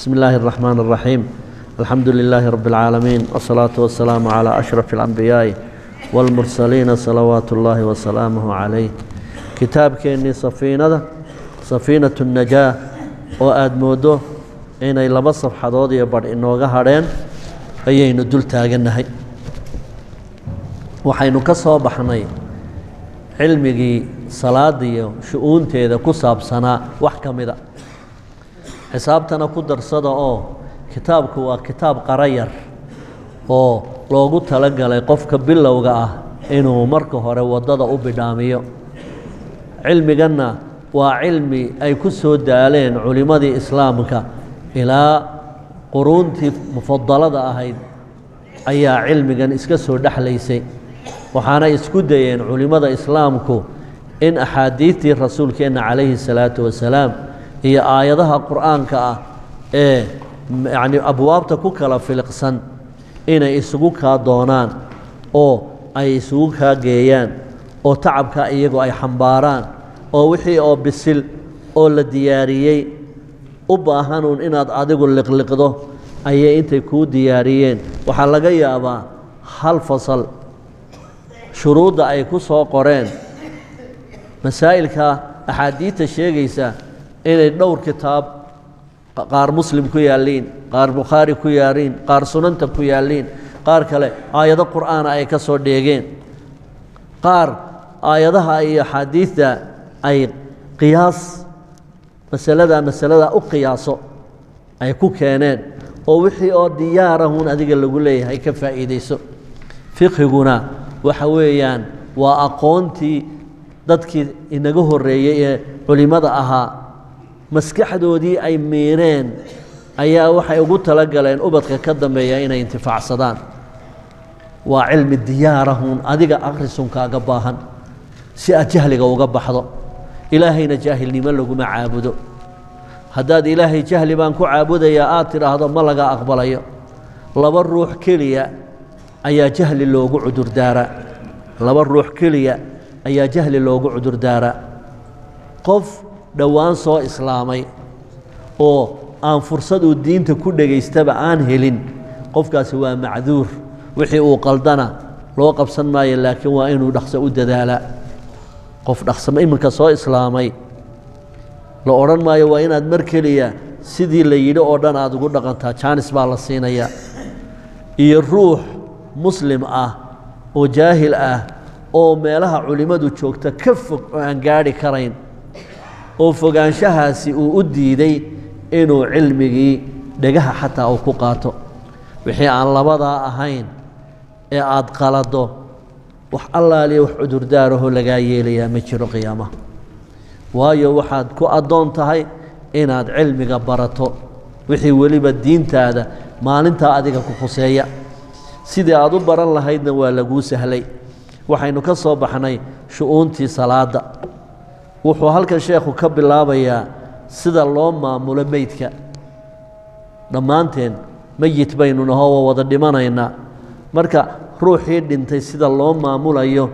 بسم الله الرحمن الرحيم الحمد لله رب العالمين والصلاة والسلام على أشرف الأنبياء والمرسلين صلوات الله وسلامه عليه كتاب كيني سفينة سفينة النجاة وأدموده inay laba safxadood iyo badh inooga hadheen ayaynu dul taagannahay waxaynu ka soo baxnay cilmigii salaada iyo shu-uunteeda ku saabsanaa wax ka mida xisaabtana ku darsada oo kitaabku waa kitaab qarayar oo loogu talagalay qofka bilowga ah inuu marka hore waddada u bidhaamiyo. Cilmiganna waa cilmi ay ku soo daaleen culimmadii islaamka. Ilaa quruuntii mufadalada ahayd ayaa cilmigan iska soo dhexlaysay waxaana isku dayeen culimmada islaamku in axaadiidtii rasuulkeenna calayhi salaatu wasalaam iyo aayadaha qur'aanka ah ee yacni abwaabta ku kala filiqsan inay isugu kaa doonaan oo ay isugu kaa geeyaan oo tacabka iyagu ay xambaaraan oo wixii oo bisil oo la diyaariyey u baahanuun inaad adigu liqliqdo ayay intay kuu diyaariyeen. Waxaa laga yaabaa hal fasal shuruudda ay ku soo qoreen. Masaa'ilka axaadiidta sheegaysa inay dhowr kitaab qaar muslim ku yaalliin qaar bukhaari ku yaalliin qaar sunanta ku yaalliin qaar kale aayado qur'aana ay ka soo dheegeen. Qaar aayadaha iyo axaadiidta ay qiyaas masaladaa masaladaa u qiyaaso ay ku keeneen oo wixii oo diyaarahun adiga lagu leeyahay ka faa'iidayso. Fiqhiguna waxa weeyaan waa aqoontii dadkii inaga horreeyey ee culimmada ahaa maskaxdoodii ay miireen ayaa waxay ugu tala galeen ubadka ka dambeeya inay intifaacsadaan. Waa cilmi diyaarahun adiga akhrisunkaga baahan si aad jahliga uga baxdo. Ilaahayna jaahilnimo laguma caabudo. Haddaad ilaahay jahli baan ku caabudayaa aad tidhaahdo ma laga aqbalayo. Laba ruux keliya ayaa jahli loogu cudurdaaraa laba ruux keliya ayaa jahli loogu cudurdaaraa qof dhowaan soo islaamay oo aan fursad uu diinta ku dhegaystaba aan helin qofkaasi waa macduur. Wixii uu qaldana loo qabsan maayo laakiin waa inuu dhaqso u dadaalaa qof dhaqsamo iminka soo islaamay. La odhan maayo waa inaad mar keliya sidii la yidhi oo dhan aad ugu dhaqantaa. Jaanis baa la siinayaa iyo ruux muslim ah oo jaahil ah oo meelaha culimmadu joogta ka fog oo aan gaadhi karayn oo fogaanshahaasi uu u diiday inuu cilmigii dhegaha xataa uu ku qaato. Wixii aan labadaa ahayn ee aad qalado wax allaaliya wax cudurdaarahoo lagaa yeelayaa ma jiro qiyaamaha. Waayo waxaad ku addoon tahay inaad cilmiga barato wixii weliba diintaada maalintaa adiga ku khuseeya. Sidii aad u baran lahaydna waa laguu sahlay. Waxaynu ka soo baxnay shu-uuntii salaadda wuxuu halkan sheekhu ka bilaabayaa sida loo maamulo meydka. Dhammaanteen meyit baynu nahoo waa wada dhimanaynaa. Marka ruuxii dhintay sida loo maamulayo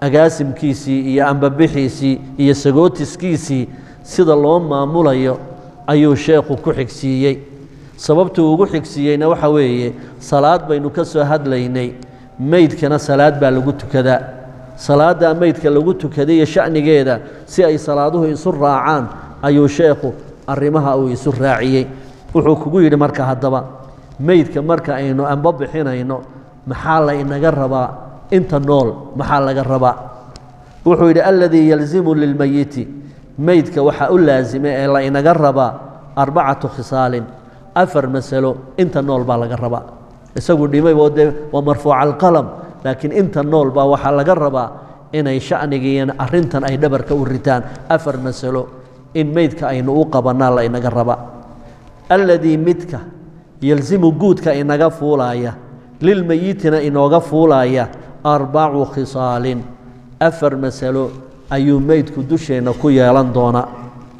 agaasimkiisii iyo ambabixiisii iyo sagootiskiisii sida loo maamulayo ayuu sheekhu ku xigsiiyey. Sababtuu ugu xigsiiyeyna waxa weeye salaad baynu ka soo hadlaynay meydkana salaad baa lagu tukadaa salaaddaa meydka lagu tukaday iyo sha'nigeeda si ay salaaduhu isu raacaan ayuu sheekhu arrimaha uu isu raaciyey. Wuxuu kugu yidhi marka haddaba meydka marka aynu amba bixinayno maxaa la inaga rabaa? Inta nool maxaa laga rabaa? Wuxuu yidhi aladii yalzimu lilmeyiti meydka waxaa u laasima ee la inaga rabaa arbacatu khisaalin afar masalo inta nool baa laga rabaa. Isagu dhimaybo dee waa marfuuca alqalam laakiin inta nool baa waxaa laga rabaa inay sha'nigiiyan arrintan ay dhabarka u ritaan. Afar masalo in meydka aynu u qabannaa la inaga rabaa aladii midka yalzimu guudka inaga fuulaaya lilmeyitina inooga fuulaaya arbacu khisaalin. Afar masalo ayuu meydku dusheenna ku yeelan doonaa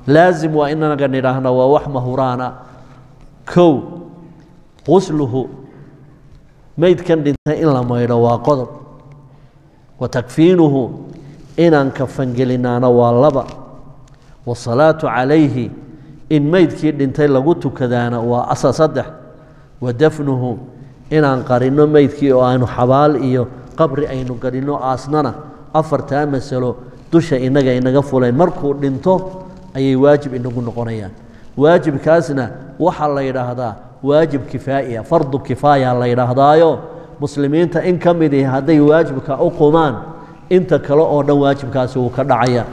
laasim waa inaga nidhaahna waa wax mahuraana kow qusluhu meydkan dhintay in la maydho waa qodob. Wa takfiinuhu inaan kafangelinaana waa laba. Wasalaatu calayhi in meydkii dhintay lagu tukadaana waa asa saddex. Wa dafnuhu inaan qarinno meydkii oo aynu xabaal iyo qabri aynu garinno aasnana. Afartaa masalo dusha innaga inaga fulayn markuu dhinto ayay waajib inagu noqonayaan. Waajibkaasna waxaa la yidhaahdaa waajib kifaa'iya fardu kifaaya la yidhaahdaayo. Muslimiinta in ka mid ihi hadday waajibka u qumaan inta kale oo dhan waajibkaasi wuu ka dhacaya.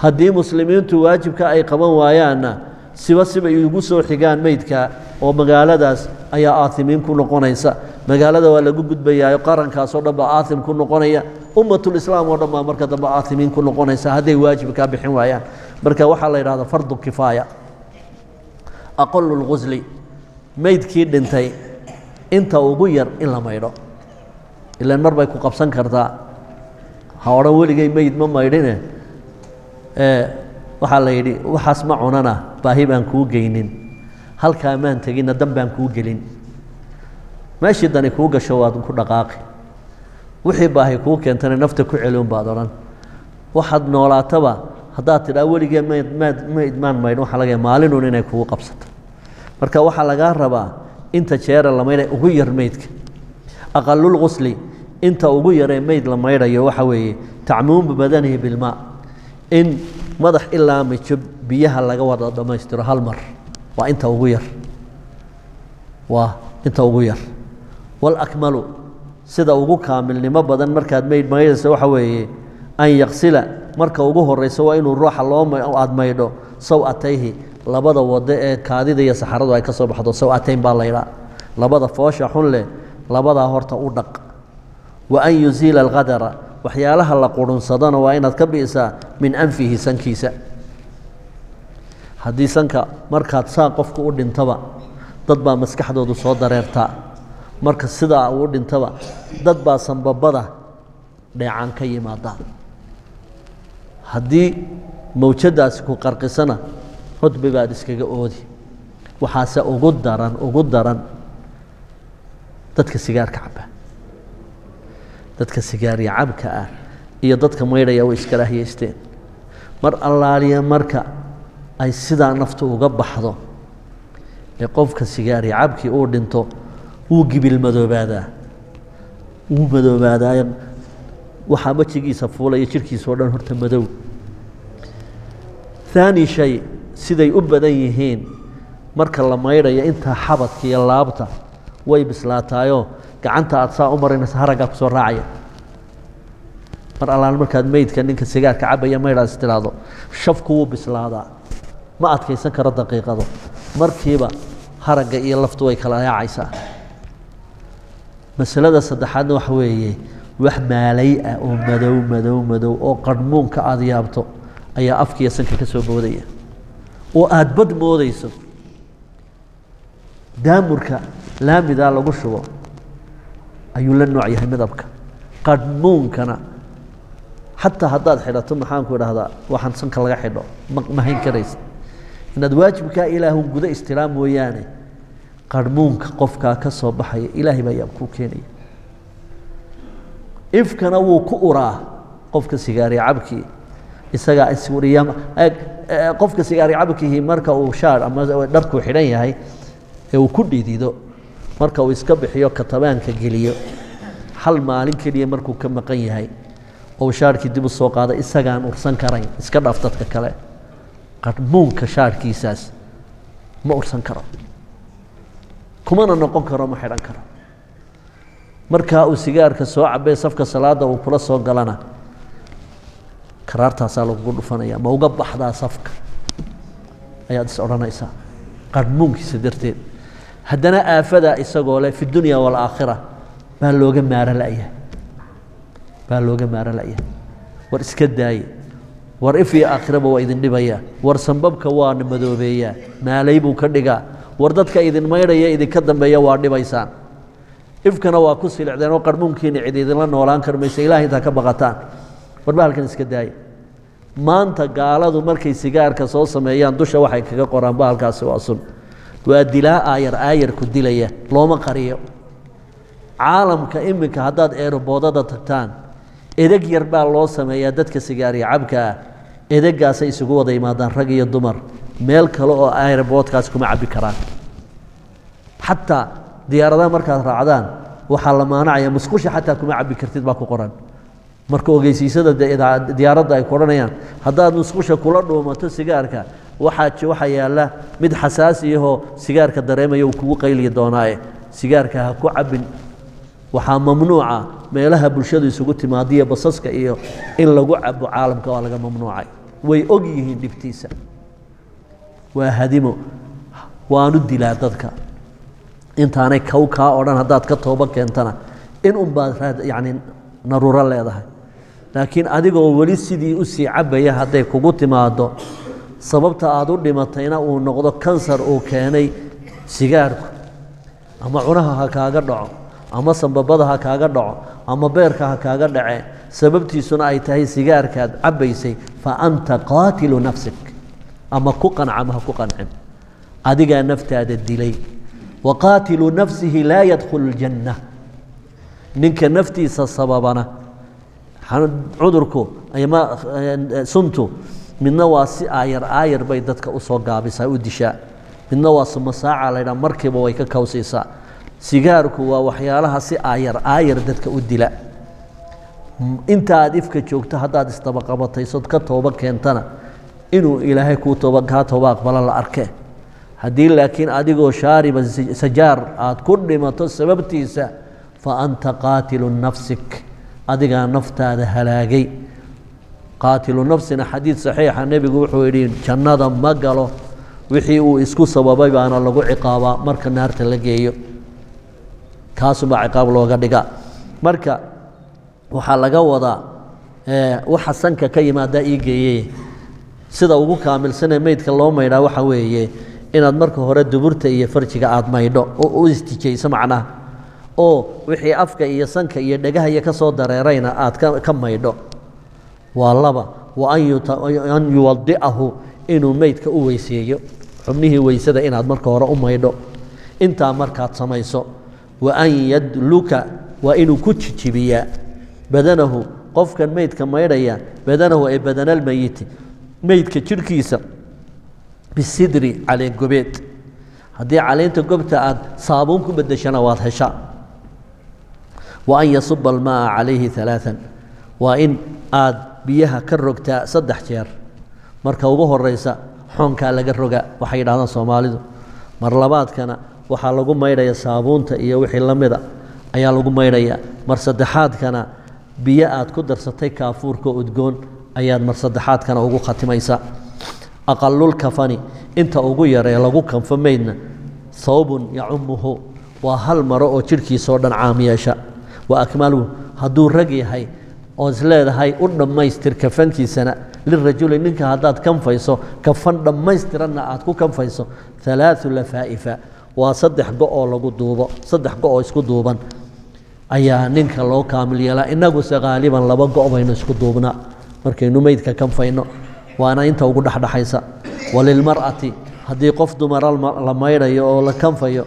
Haddii muslimiintu waajibka ay qaban waayaanna siba sibay igu soo xigaan meydka oo magaaladaas ayaa aatimiin ku noqonaysa. Magaalada waa lagu gudbayaayo qarankaasoo dhan baa aatim ku noqonaya. Ummatulislaam oo dhan baa marka dambe aatimiin ku noqonaysa hadday waajibkaa bixin waayaan. Marka waxaa la yidhahdaa fardu kifaaya aqalu lgusli meydkii dhintay inta ugu yar in la maydho. Ilaan mar bay ku qabsan kartaa. Ha odhan weligay meyd ma maydhine. Waxaa la yidhi waxaas ma cunana baahi baan kuu geynin. Halkaa maan teginna dan baan kuu gelin. Meeshii dani kuu gasho waad ku dhaqaaqi. Wixii baahi kuu keentana nafta ku celin baad odhan. Waxaad noolaataba haddaad tidhaa weligee mayd maad mayd maan maydhin waxaa laga maalinun inay kugu qabsato marka waxaa lagaa rabaa inta jeera la maydhay ugu yar meydka aqalulgusli inta ugu yaree meyd la maydhayo waxa weeye tacmuumu badanihi bilmaa in madax ilaa mijo biyaha laga wada dhammaystiro hal mar waa inta ugu yar. Waa inta ugu yar. Walakmalu sida ugu kaamilnimo badan markaad mayd maydhaysa waxa weeye an yaksila marka ugu horeyso waa inuu ruuxa loo aad maydho sawatayhi labada wado ee kaadida iyo saxaradu ay ka soo baxdo sawatayn baa laydhaa labada foosha xun labadaa horta u dhaq. Wa an yuziila alqadara waxyaalaha la qurunsadana waa inaad ka bi'isaa min anfihi sankiisa. Haddii sanka markaad saa qofku u dhintaba dad baa maskaxdoodu soo dareertaa. Marka sidaa uu dhintaba dad baa sanbabada dheecaan ka yimaada haddii mawjadaasi ku qarqisana hodbi baad iskaga oodi. Waxaase ugu daran ugu daran dadka sigaarka caba dadka sigaarya cabka ah iyo dadka maydhaya way iskala hayeysteen. Mar allaaliya marka ay sidaa naftu uga baxdo ee qofka sigaarya cabkii uu dhinto wuu gibil madoobaadaa. Wuu madoobaadaa waxaa wejigiisa fuulaya jirhkiisa oo dhan horta madow. Haani shay siday u badan yihiin marka la maydhayo intaa xabadka iyo laabta way bislaataayoo gacanta aad saa u marinaysa haraggaa ku soo raacaya. Mar allaan markaad meydka ninka sigaarka cabaya maydhaas tidhaahdo shafku wuu bislaadaa. Ma adkaysan karo daqiiqado markiiba haragga iyo laftu way kala yaacaysaa masalada saddexaadna waxa weeye wax maalay ah oo madow madow madow oo qarhmuunka aada yaabto ayaa afkiiyo sanka ka soo boodaya oo aada bad moodayso daamurka laamidaa lagu shubo ayuu la nooc yahay midabka. Qarhmuunkana xataa haddaad xidhato maxaanku idhaahdaa waxaan sanka laga xidho ma mahayn karaysa. Inaad waajibkaa ilaahun guda istilaa mooyaane qarhmuunka qofkaa ka soo baxaya ilaahay baa yaab kuu keenaya. Ifkana wuu ku uraa qofka sigaariya cabkii isagaa iswariya qofka sigaariya cabkihi marka uu shaar ama dharkuu xidhan yahay ee uu ku dhidido marka uu iska bixiyo katabaanka geliyo hal maalin keliya markuu ka maqan yahay ou shaarkii dib u soo qaada isagaan ursan karayn iska dhaaf dadka kale. Qarhmuunka shaarkiisaas ma ursan karo. Kumana noqon karo ma xidhan karo. Markaa uu sigaarka soo cabee safka salaada uu kula soo galana karaartaasaa lagugu dhufanaya ma uga baxdaa safka? Ayaad is odhanaysaa. Qarhmuunkiisa darteed haddana aafadaa isagoo leh fi dunya waalaakhira baa looga maaro la'yahay baa looga maaro la'yahay war iska daaye. War if iyo aakhiraba waa idin dhibayaa war sanbabka waana madoobeeyaa maalay buu ka dhigaa. War dadka idin maydhaya idinka dambeeya waa dhibaysaan. Ifkana waa ku silicdeen oo qarhmuunkiina cid idinla noolaan kar maysa ilahay intaa ka baqataan war bahalkan iska daaya maanta gaaladu markay sigaarka soo sameeyaan dusha waxay kaga qoraan bahalkaasi waa sun. Waa dilaa aayar aayarku dilaya looma qariyo. Caalamka iminka haddaad eeroboodada tagtaan edeg yar baa loo sameeyaa dadka sigaariya cabka ah. Edeggaasay isugu wada yimaadaan rag iyo dumar. Meel kale oo airboodkaas kuma cabbi karaan. Xataa diyaaradaha markaad raacdaan waxaa la maanacaya musqusha xataa kuma cabbi kartid baa ku qoran marka ogeysiisada diyaaradda ay ku odhanayaan haddaad musqusha kula dhuumato sigaarka waxaa waxaa yaalla mid xasaasiyahoo sigaarka dareemaya uu kugu qayliyi doonaaye. Sigaarka ha ku cabbin. Waxaa mamnuuca meelaha bulshadu isugu timaadiyo basaska iyo in lagu cabo caalamka waa laga mamnuucay. Way og yihiin dhibtiisa. Waa hadimo. Waanu dilaa dadka. Intaanay kow kaa odhan haddaad ka toobo keentana. In unbaad yacni naruuro leedahay laakiin adigoo weli sidii u sii cabbaya hadday kugu timaaddo sababta aad u dhimatayna uu noqdo kansar uu keenay sigaarku. Ama cunaha ha kaaga dhaco ama sambabada ha kaaga dhaco ama beerka ha kaaga dhace sababtiisuna ay tahay sigaarkaad cabbaysay fa anta qaatilu nafsik. Ama ku qanca ama ha ku qancin. Adigaa naftaada dilay. Wa qaatilu nafsihi laa yadkhulu ljanna ninka naftiisa sababana cudurku ama suntu. Midna waa si aayar aayar bay dadka u soo gaabisaa u dishaa. Midna waa sumasaaca laydhaa markiiba way ka kawsiisaa. Sigaarku waa waxyaalaha si aayar aayar dadka u dila. Inta aad ifka joogto haddaad isdabaqabataysood ka tooba keentana inuu ilaahay kuu tooba kaa tooba aqbalo la arke haddii laakiin adigoo shaariba sajaar aad ku dhimato sababtiisa fa anta qaatilu nafsik adigaa naftaada halaagay. Qaatilu nafsina xadiid saxiixa nebigu wuxuu yidhi jannada ma galo wixii uu isku sababay baana lagu ciqaabaa marka naarta la geeyo. Kaasubaa ciqaab looga dhiga marka waxaa laga wadaa waxa sanka ka yimaadaa ii geeye sida ugu kaamilsanee meydka loo maydhaa waxa weeye inaad marka hore duburta iyo farjiga aad maydho oo u istijayso macnaha oo wixii afka iyo sanka iyo dhegahaya ka soo dareerayna aad ka maydho. Waa laba wa an yuwadi'ahu inuu meydka u weyseeyo. Xubnihii weysada inaad marka hore u maydho. Intaa markaad samayso wa an yadluka waa inuu ku jijibiyaa badanahu qofkan meydka maydhaya badanahu ee badanalmeyiti meydka jidhkiisa bisidri caleen gobeed. Haddii caleynta gobta aad saabuun ku bedeshana waad heshaa wa an yasuba calayhi alaaan waa in aad biyaha ka rogtaa saddex jeer marka ugu horeysa xoonkaa laga roga waxay yidhahdaan soomaalidu. Mar labaadkana waxaa lagu maydhaya saabuunta iyo wixii la mida ayaa lagu maydhaya. Mar saddexaadkana biyo aad ku darsatay kaafuurka udgoon ayaad mar saddexaadkana ugu khatimaysa. Aqalulkafani inta ugu yaree lagu kanfo meydna hawbun yacumuhu waa hal maro oo jidhkiisoo dhan caam wa akmaluhu hadduu rag yahay oo isleedahay u dhammaystir kafankiisana lirajuli ninka haddaad kanfayso kafan dhammaystiranna aad ku kanfayso alaau lafaa'ifa waa saddex go-oo lagu duubo saddex go-oo isku duuban ayaa ninka loo kaamil yeelaa. Innaguse haaliban laba go' baynu isku duubnaa. Markaynu meydka kanfayno waana inta ugu dhexdhexaysa. Walilmar'ati haddii qof dumara la maydhayo oo la kanfayo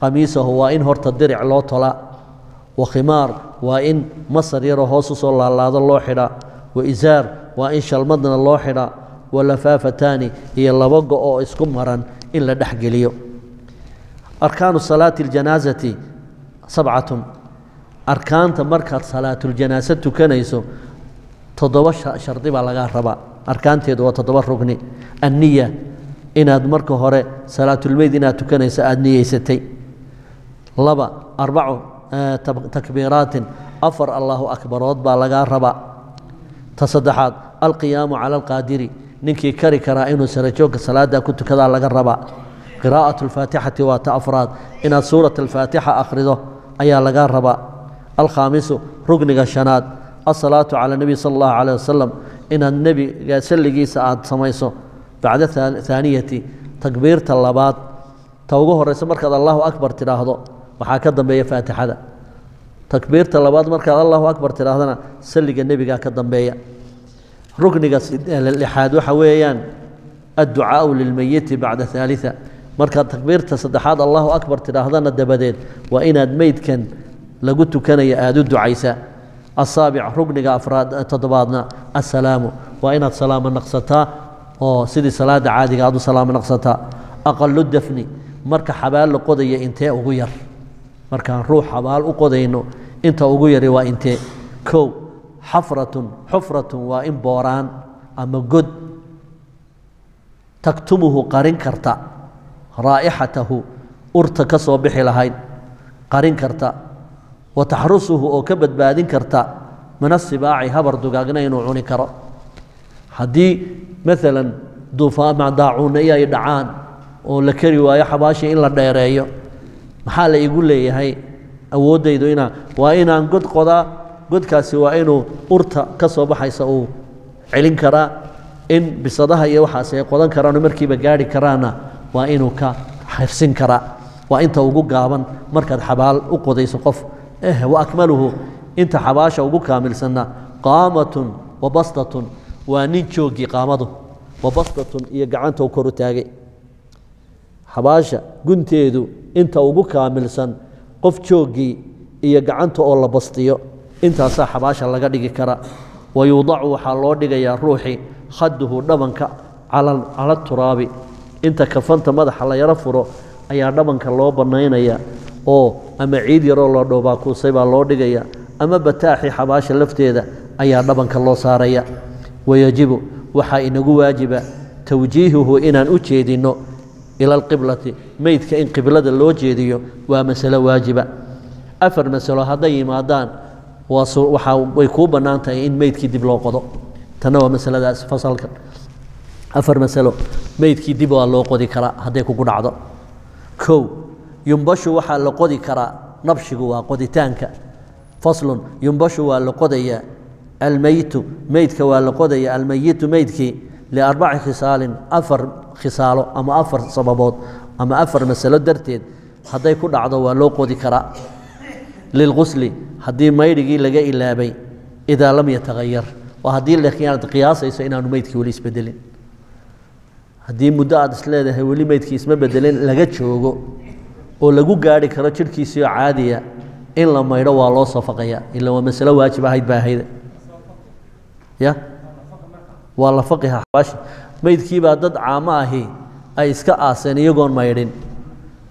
qamiisahu waa in horta diric loo tolaa wa khimaar waa in masar yaroo hoos u soo laalaado loo xidhaa wa isaar waa in shalmadna loo xidhaa wa lafaafataani iyo laba go oo isku maran in la dhexgeliyo arkaanu salaati اljanaasati sabcatun. Arkaanta markaad salaatuljanaaso tukanayso toddoba shardi baa lagaa rabaa. Arkaanteedu waa toddoba rugni. Anniya inaad marka hore salaatulmeyd inaad tukanayso aada niyeysatay laba arbacu تكبيرات. أفر الله أكبر. وضبا لغا ربا. تصدحات. القيام على القادر. نكي كري كرائن سرجوك صلاة كنت كذا لغا ربا. قراءة الفاتحة وتأفراد. إن سورة الفاتحة أخرده أيا لغا ربا. الخامس رقن غشانات الصلاة على النبي صلى الله عليه وسلم. إن النبي يسلقي سعاد سميسو. بعد ثانية تكبير تلابات توقوه الرسول مركض الله أكبر تراهضو وحاكدن بيا فاتحة. تكبير تلاباد مركا الله أكبر تلاهدنا. سلق النبي كدن بيا ركن الإحاد وحويان. الدعاء للميت بعد ثالثة. مركا تكبير تصدحات الله أكبر تلاهدنا الدبدين. وإن أدميت كان لقدت كان يا أدد عيسى الصابع ركن أفراد تضبادنا. السلام. وإن السلام نقصتها أو سيدي صلاة عادي قادو سلام نقصتها أقل الدفن. مركا حبال لقضية انتهى وغير markaan ruux xabaal u qodayno inta ugu yari waa intee kow xafratun xufratun waa in booraan ama god taktumuhu qarin karta raa'ixatahu urta ka soo bixi lahayd qarin karta wa taxrusuhu oo ka badbaadin karta min asibaaci habar dugaagna inuu cuni karo. Haddii maalan daacuunna iyo ay dhacaan oo la keri waayo xabaashii in la dheereeyo maxaa la igu leeyahay? Awooddaydu inaa waa inaan god qodaa godkaasi waa inuu urta ka soo baxaysa uu celin karaa in bisadaha iyo waxaas ay qodan karaanoo markiiba gaari karaanna waa inuu ka xirsin karaa waa inta ugu gaaban markaad xabaal u qodayso qof eh wa akmaluhu. Inta xabaasha ugu kaamilsanna qaamatun wa bastatun waa nin jooggii qaamadu. Wa bastatun iyo gacantoo kor u taagay xabaasha gunteedu inta ugu kaamilsan qof jooggii iyo gacanta oo la bastiyo. Intaasaa xabaasha laga dhigi kara. Wa yuudacu waxaa loo dhigayaa ruuxii khaduhu dhabanka cala turaabi. Inta kafanta madaxa la yaro furo ayaa dhabanka loo bannaynaya oo ama ciid yaroo loo dhoobaakuusay baa loo dhigaya. Ama bataaxii xabaasha lafteeda ayaa dhabanka loo saaraya. Wayajibu waxaa inagu waajiba tawjiihuhu inaan u jeedinno ila alqiblati meydka in qiblada loo jeediyo waa masalo waajiba. Afar masalo hadday yimaadaan waa way kuu bannaan tahay in meydkii dib loo qodo. Tanna waa masaladaas fasalkan afar masalo meydkii dib waa loo qodi karaa hadday kugu dhacdo. Kow yumbashu waxaa la qodi karaa nabshigu waa qoditaanka. Faslun yumbashu waa la qodayaa. Almeyitu meydka waa la qodaya almeyitu meydkii liarbaci khisaalin afar خصاله أما أفر صبابات أما أفر مسألة درتين هذا كله عدو ولو قدي كرا للغسل هذه ما يرجع لجاء إلا بي إذا لم يتغير. وهذه اللي خيانة قياس إيسا إنا نميت كي وليس بدلين. هذه مدة أدسلا ده ولي ميت كي اسمه بدلين لجاء شوغو أو لجو قاري كرا تشير كي سيو عادية إن لما يروى الله صفقيا إلا ومسألة واجبة هيد باهيد يا؟ والله فقها حواشي. Meydkiibaa dad caamo ahi ay iska aaseen iyagoon maydhin.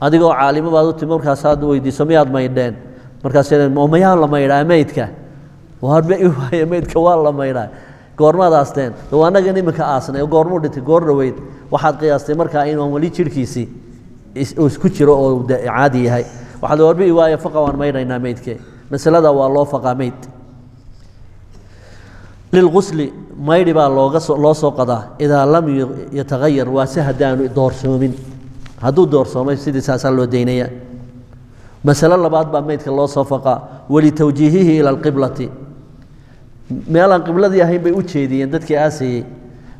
Adigoo caalimo baad u timi markaasaad weydiiso miyaad maydheen? Markaasay mayaa la maydhaa meydka waay meydka waa la maydhaa. Goormaad aasteen. Waa annagan iminka aasnay goormuu dhintay goor dhaweyd. Waxaad qiyaastay markaa inuu weli jidhkiisii isku jiro oo caadi yahay. Waxaad warbii waaye faqa waan maydhaynaa meydke masalada waa loo faqaa meyd lilqusli maydhi baa loo soo qadaa idaa lam yatahayar waa si haddaanu doorsoomin hadduu doorsoomay sidii loo daynaya masalo labaad baa meydka loo soo faqaa walitawjiihihi ila alqiblati meelaan qibladii ahayn bay u jeediyeen dadkii aasayey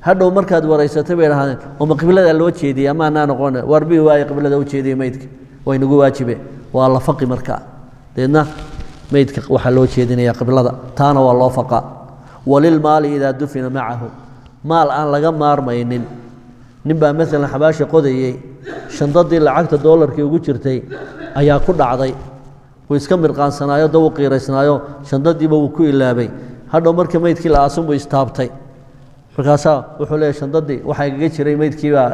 hadhow markaad waraysatay bay dhahdeen oma qibladaa loo jeediyey amaanaa noqon warbii waaye qiblada u jeediyey meydka way nagu waajibe waa la faqi markaa deedna meydka waxaa loo jeedinaya qiblada taana waa loo faqaa walilmaali idaa dufina macahu. Maal aan laga maarmaynin. Nin baa maalan xabaasha qodayey shandadii lacagta doolarkii ugu jirtay ayaa ku dhacday. Wuu iska mirqaansanaayo da u qiiraysnaayo shandadiiba wuu ku ilaabay. Hadhow marka meydkii la aasun buu istaabtay. Markaasaa wuxuu leeyahy shandadii waxaa igaga jiray meydkiibaa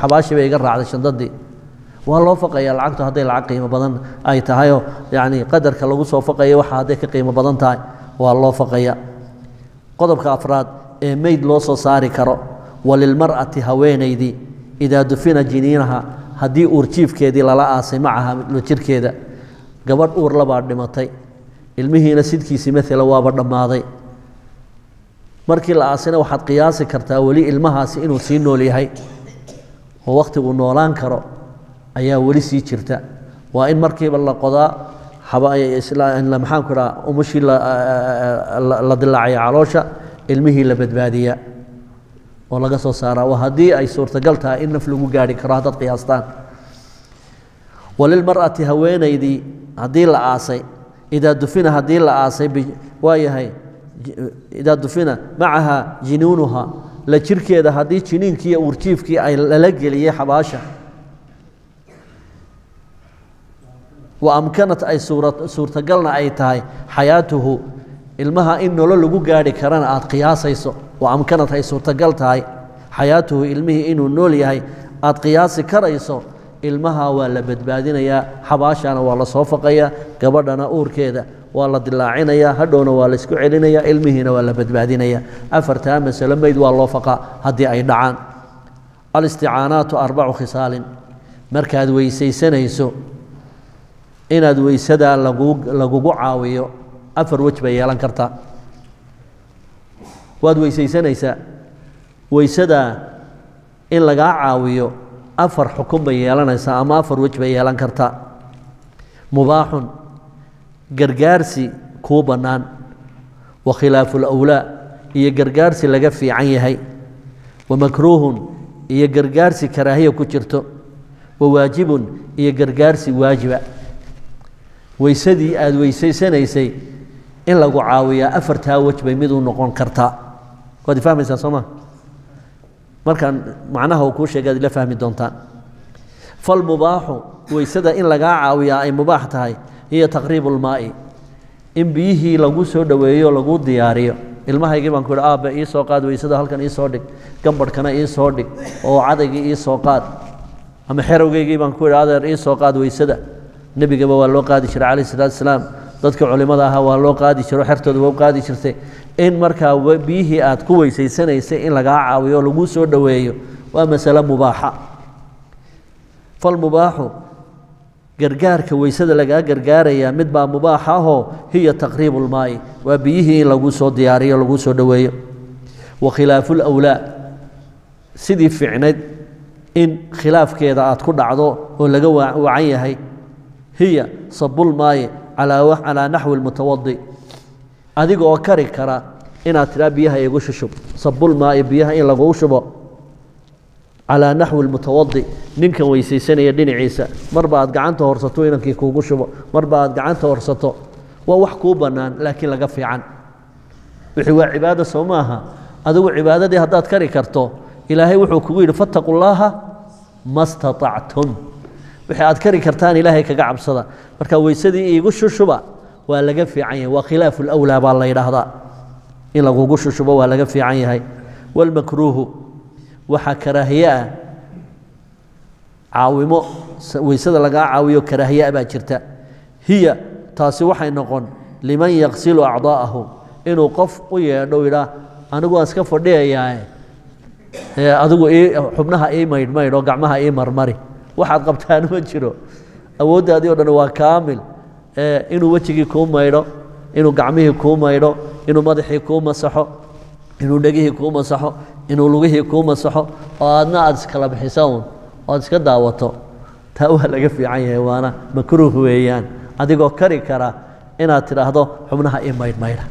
xabaashii bay iga raacday shandadii. Waa loo faqayaa lacagtu hadday lacag qiimo badan ay tahayoo yacni qadarka lagu soo faqayo waxa hadday ka qiimo badan tahay. Waa loo faqaya qodobka afraad ee meyd loo soo saari karo walilmar'ati haweenaydii idaa dufina jiniinaha haddii uurjiifkeedii lala aasay macaha jirkeeda gabadh uur labaa dhimatay ilmihiina sidkiisii maala waaba dhammaaday. Markii la aasina waxaad qiyaasi kartaa weli ilmahaasi inuu sii nool yahay oo wakhtiguu noolaan karo ayaa weli sii jirta. Waa in markiiba la qodaa maxaanku idhaha umushii la dilaacaya caloosha ilmihii la badbaadiyaa oo laga soo saaraa waa haddii ay suurtagal tahay in naf lagu gaari karo haddaad qiyaastaan. Walilmar'ati haweenaydii haddii la aasay idaa dufina haddii la aasay waa yahay idaa dufina macaha jinuunuha la jirkeeda haddii jiniinkii iyo uurjiifkii ay lala geliyey xabaasha wa amkanat ay suurtagalna ay tahay xayaatuhu ilmaha in nolol lagu gaari karana aad qiyaasayso wa amkanat ay suurtagal tahay xayaatuhu ilmihii inuu nool yahay aad qiyaasi karayso ilmaha waa la badbaadinayaa xabaashana waa la soo faqayaa gabadhana uurkeeda waa la dilaacinayaa hadhowna waa la isku celinayaa ilmihiina waa la badbaadinayaa afartaa masalo meyd waa loo faqaa haddii ay dhacaan alisticaanaatu arbacu khisaalin markaad weysaysanayso inaad weysadaa lagu lagugu caawiyo afar wej bay yeelan kartaa. Waad weysaysanaysaa. Weysadaa in lagaa caawiyo afar xukun bay yeelanaysaa ama afar wej bay yeelan kartaa. Mubaaxun gargaarsi kuu bannaan. Wa khilaafu lawlaa iyo gargaarsi laga fiican yahay. Wa makruuhun iyo gargaarsi karaahiya ku jirto. Wa waajibun iyo gargaarsi waajiba weysadii aada weysaysanaysay in lagu caawiyaa afartaa wej bay mid u noqon kartaa waad fahmaysaa soo ma markaan macnaha uu kuu sheegay ad ila fahmi doontaan falmubaaxu weysada in lagaa caawiyaa ay mubaax tahay hiya taqriibu lmaa'i in biyihii lagu soo dhoweeyo lagu diyaariyo ilmahaygii baan ku yidhi aabbe ii soo qaad weysada halkan ii soo dhig gambadhkana ii soo dhig oo cadaygii ii soo qaad ama xerowgeygii baan ku yidhi adeer ii soo qaad weysada nebigaba waa loo qaadi jiray calayh salaatu wasalaam dadka culimmada ahaa waa loo qaadi jiro xertooda waa u qaadi jirtay. In markaa biyihii aad ku weysaysanaysay in lagaa caawiyo oo soo dhoweeyo waa masale mubaaxa. Falmubaaxu gargaarka weysada lagaa gargaarayaa mid baa mubaax ahoo hiya taqriibu lmaa'i waa biyihii in lagu soo diyaariyo lagu soo dhoweeyo wa khilaafu lawlaa sidii ficnayd in khilaafkeeda aad ku dhacdo oo laga wacan yahay hiya sabulmaayi calaa naxwi lmutawadi adiga oo kari kara inaad tidhaa biyaha igu shushub sabulmaa'i biyaha in laguu shubo calaa naxwi lmutawadi ninkan weysaysanaya dhinaciisa marba aad gacanta horsato inankii kuugu shubo marba aad gacanta horsato waa wax kuu bannaan laakiin laga fiican. Wixii waa cibaado soo maaha adigu cibaadadii haddaad kari karto ilaahay wuxuu kugu yidhi fattaqu llaaha ma staطactum wixii aad kari kartaan ilaahay kaga cabsada marka weysadii iigu shushuba waa laga fiican yahay waa khilaafu lawlaa baa la yidhaahdaa in lagugu shushubo waa laga fiican yahay walmakruuhu waxaa karaahiye ah caawimo weysada lagaa caawiyo karaahiye baa jirta hiya taasi waxay noqon liman yaqsilu acdaa'ahu inuu qof u yeedho idhaa anigu waan iska fadhiyayaae adigu xubnaha ii maydh maydh oo gacmaha ii marmari waxaad qabtaan ma jiro awooddaadii o dhan waa kaamil inuu wejigii kuu maydho inuu gacmihii kuu maydho inuu madaxii kuu masaxo inuu dhegihii kuu masaxo inuu lugihii kuu masaxo oo aadna aad iskala bixisa uun oad iska daawato taa waa laga fiican yahay waana makruuh weeyaan adigoo kari kara inaad tidhaahdo xubnaha ii maydh maydha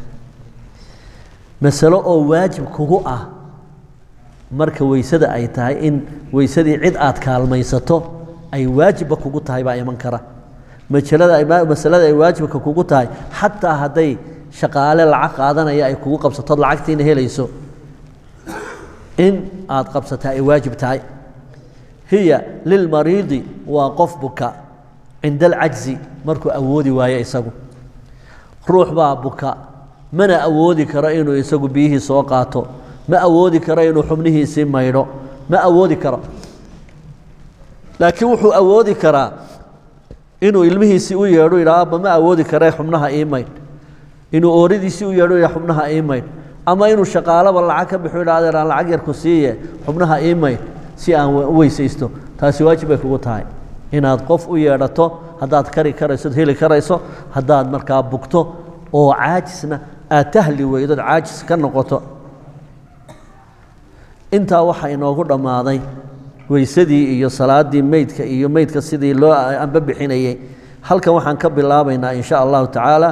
masalo oo waajib kugu ah marka weysada ay tahay in weysadii cid aad kaalmaysato ay waajibba kugu tahay baa iman kara. Masalada ay waajibka kugu tahay xataa hadday shaqaale lacag qaadanaya ay kugu qabsatood lacagtiina helayso. In aad qabsataa ay waajib tahay. Hiya lilmariidi waa qof buka. Cinda alcajzi markuu awoodi waayo isagu. Ruux baa buka. Mana awoodi karo inuu isagu biyihii soo qaato ma awoodi karo inuu xubnihiisii maydho ma awoodi karo. Laakiin wuxuu awoodi karaa inuu ilmihiisii u yeedho yidha abba ma awoodi karee xubnaha ii maydh inuu ooridiisii u yeedho yidha xubnaha ii maydh ama inuu shaqaalaba lacag ka bixo yidha adeer aan lacag yar ku siiye xubnaha ii maydh si aan weysaysto. Taasi waajib bay kugu tahay. Inaad qof u yeedhato haddaad kari karayso od heli karayso haddaad markaa bugto oo caajisna aad tahli weydood caajis ka noqoto intaa waxaa inoogu dhammaaday weysadii iyo salaaddii meydka iyo meydka sidii loo amba bixinayey halkan waxaan ka bilaabaynaa in sha allahu tacaala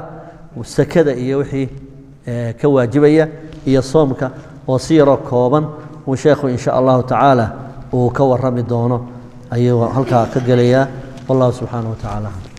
sakada iyo wixii ka waajibaya iyo soomka oo si yaroo kooban uu sheekhu in sha allahu tacaala uu ka warrami doono. Ayuu halkaa ka gelayaa. Wallahu subxaanaه wa tacaala